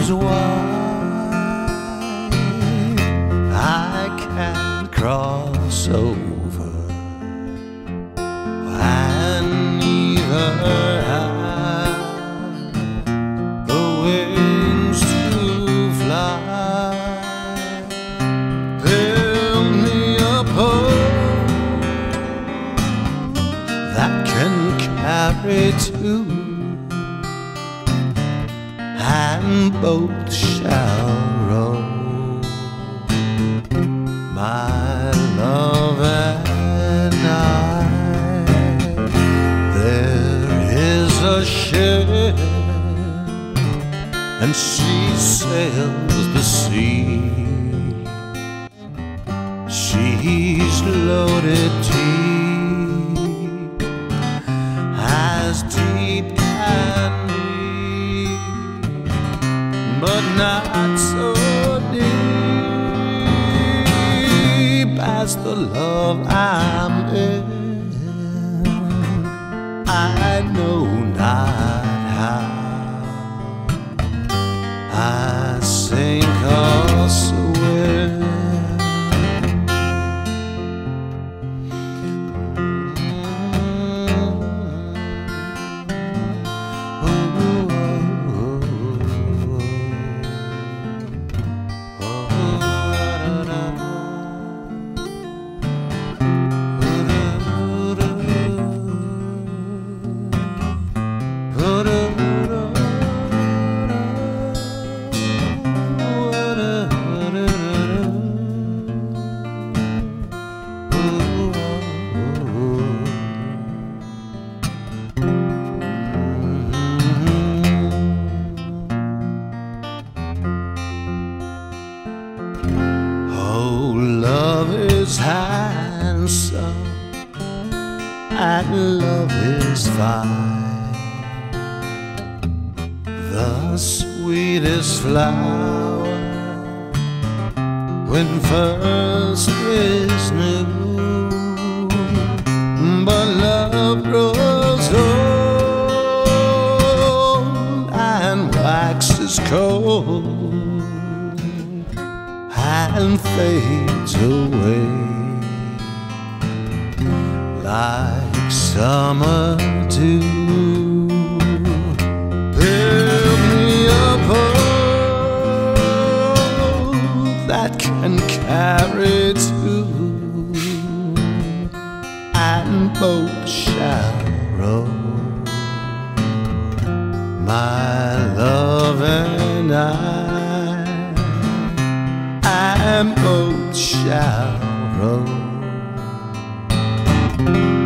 is why I can't cross over and neither have the wings to fly. Build me a boat that can carry two and both shall row my love and I. There is a ship, and she sails the sea. She's loaded but not so deep as the love I'm in. I know not how is handsome and love is fine. The sweetest flower when first is new, but love grows old and waxes cold and fades away like summer dew. Build me a boat that can carry two, and both shall row. My both shall. My